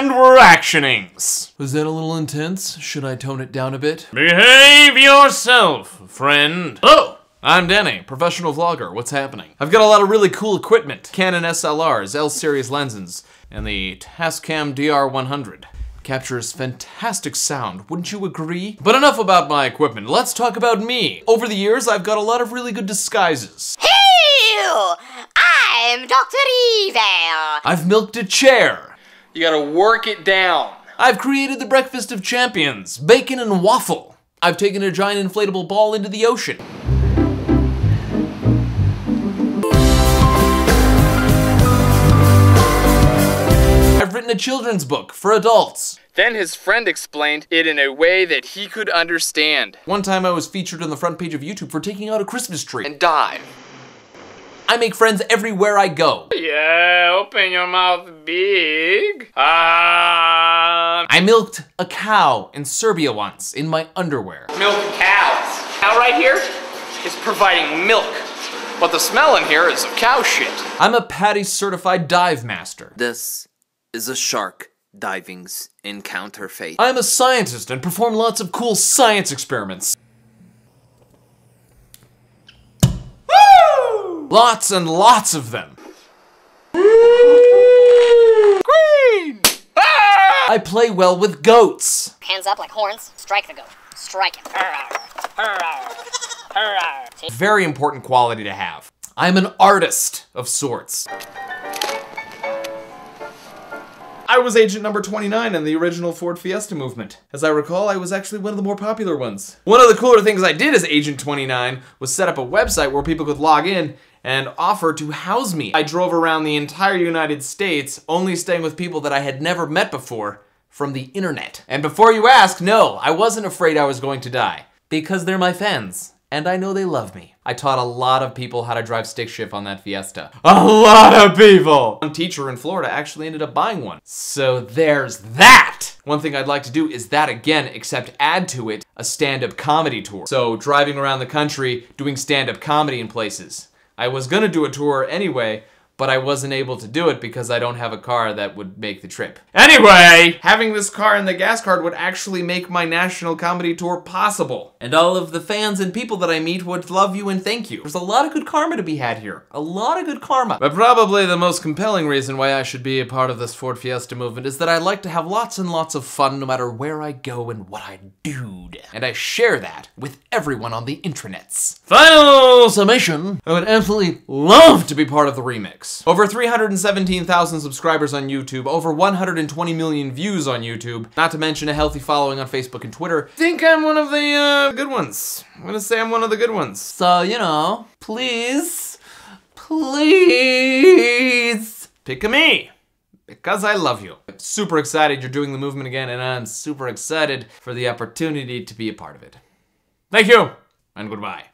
And we're actionings. Was that a little intense? Should I tone it down a bit? Behave yourself, friend. Oh! I'm Danny, professional vlogger. What's happening? I've got a lot of really cool equipment. Canon SLRs, L-series lenses, and the Tascam DR100. Captures fantastic sound, wouldn't you agree? But enough about my equipment, let's talk about me. Over the years, I've got a lot of really good disguises. Hey! I'm Dr. Evil! I've milked a chair. You gotta work it down. I've created the breakfast of champions, bacon and waffle. I've taken a giant inflatable ball into the ocean. I've written a children's book for adults. Then his friend explained it in a way that he could understand. One time I was featured on the front page of YouTube for taking out a Christmas tree. And dive. I make friends everywhere I go. Yeah, open your mouth big. Ah. I milked a cow in Serbia once in my underwear. Milk cows. Cow right here is providing milk. But the smell in here is of cow shit. I'm a PADI certified dive master. This is a shark diving's encounter fate. I'm a scientist and perform lots of cool science experiments. Lots and lots of them. Queen! I play well with goats. Hands up like horns, strike the goat. Strike him. Very important quality to have. I'm an artist of sorts. I was agent number 29 in the original Ford Fiesta movement. As I recall, I was actually one of the more popular ones. One of the cooler things I did as agent 29 was set up a website where people could log in and offer to house me. I drove around the entire United States, only staying with people that I had never met before from the internet. And before you ask, no, I wasn't afraid I was going to die. Because they're my fans, and I know they love me. I taught a lot of people how to drive stick shift on that Fiesta. A lot of people! One teacher in Florida actually ended up buying one. So there's that! One thing I'd like to do is that again, except add to it a stand-up comedy tour. So driving around the country, doing stand-up comedy in places. I was gonna do a tour anyway, but I wasn't able to do it because I don't have a car that would make the trip. Anyway, having this car and the gas card would actually make my national comedy tour possible. And all of the fans and people that I meet would love you and thank you. There's a lot of good karma to be had here. A lot of good karma. But probably the most compelling reason why I should be a part of this Ford Fiesta movement is that I like to have lots and lots of fun no matter where I go and what I do. And I share that with everyone on the intranets. Final summation, I would absolutely love to be part of the remix. Over 317,000 subscribers on YouTube, over 120 million views on YouTube, not to mention a healthy following on Facebook and Twitter. think I'm one of the uh, good ones. I'm gonna say I'm one of the good ones. So, you know, please, please, pick a me. Because I love you. I'm super excited you're doing the movement again, and I'm super excited for the opportunity to be a part of it. Thank you, and goodbye.